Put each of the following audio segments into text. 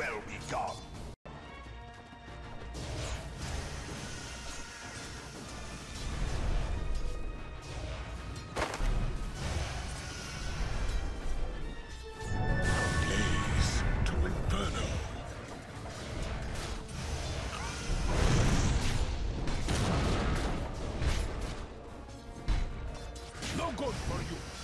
well be gone. No good for you!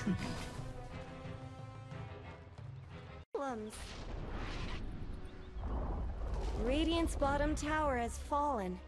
tribute. Problems. Radiant's bottom tower has fallen.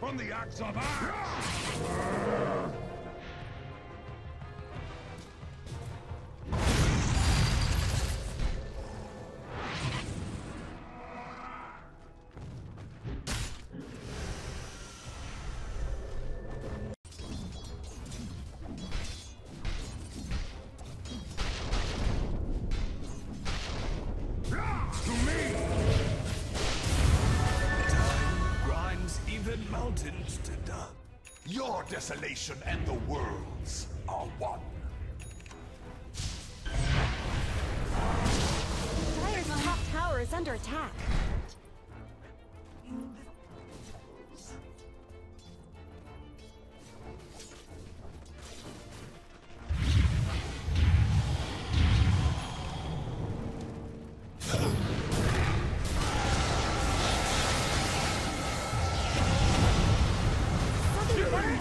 from the axe of Axe! Your desolation and the world's are one. Dire's top tower is under attack.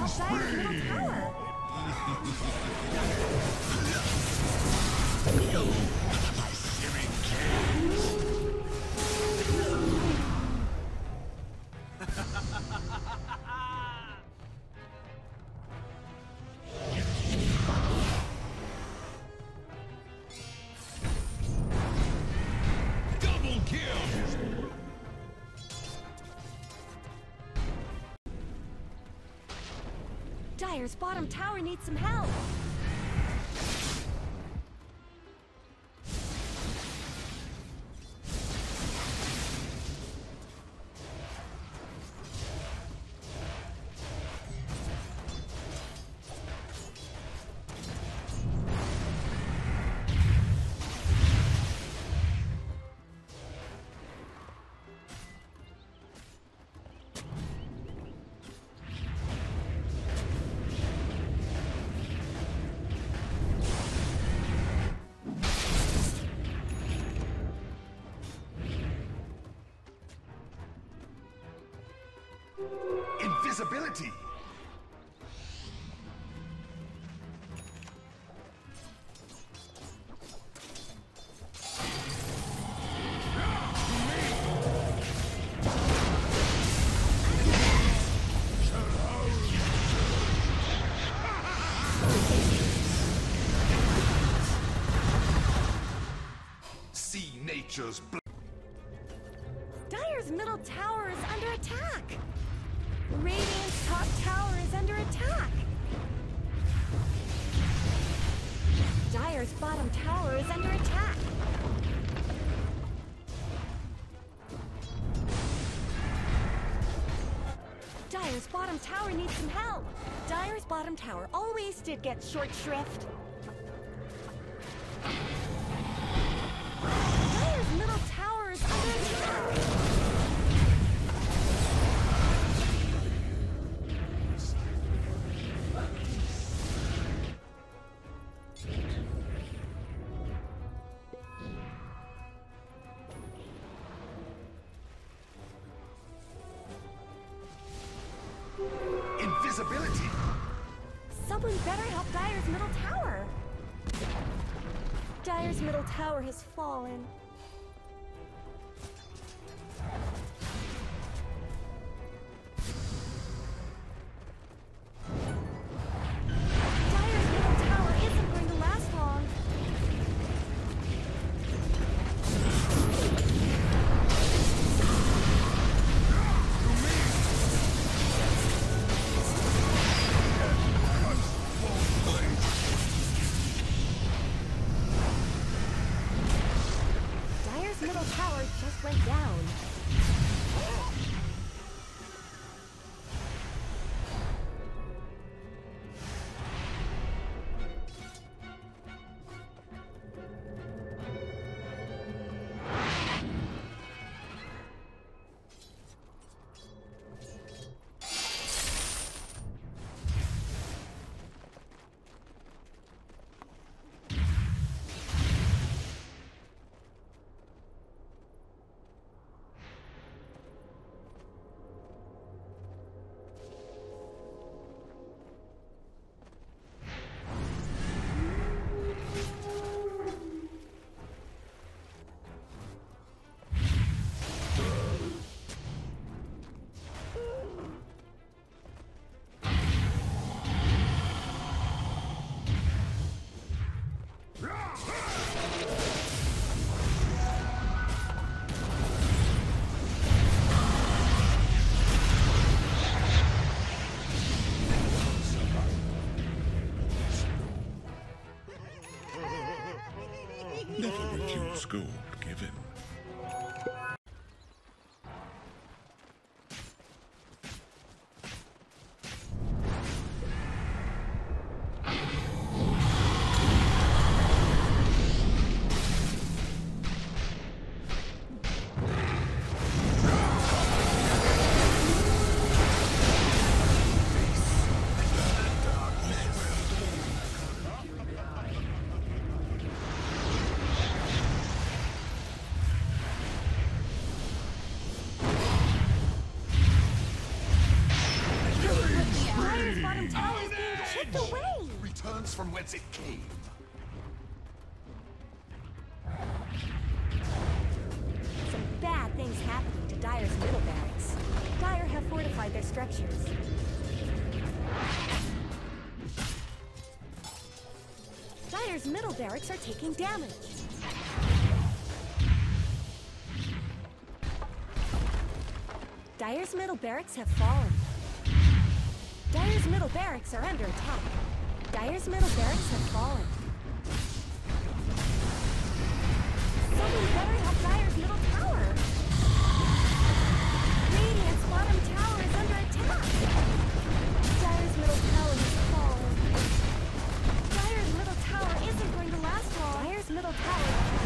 Help middle tower. Dire's bottom tower needs some help. Invisibility! See nature's bl- Dire's middle tower is under attack. Radiant's top tower is under attack. Dire's bottom tower is under attack. Dire's bottom tower needs some help. Dire's bottom tower always did get short shrift. Someone better help Dire's middle tower. Dire's middle tower has fallen. Never Returns from whence it came. Some bad things happening to Dire's middle barracks. Dire have fortified their structures. Dire's middle barracks are taking damage. Dire's middle barracks have fallen. Dire's middle barracks are under attack. Dire's metal barracks have fallen. Someone better help Dire's middle tower! Radiant's bottom tower is under attack! Dire's middle tower has fallen. Dire's middle tower isn't going to last long! Dire's middle tower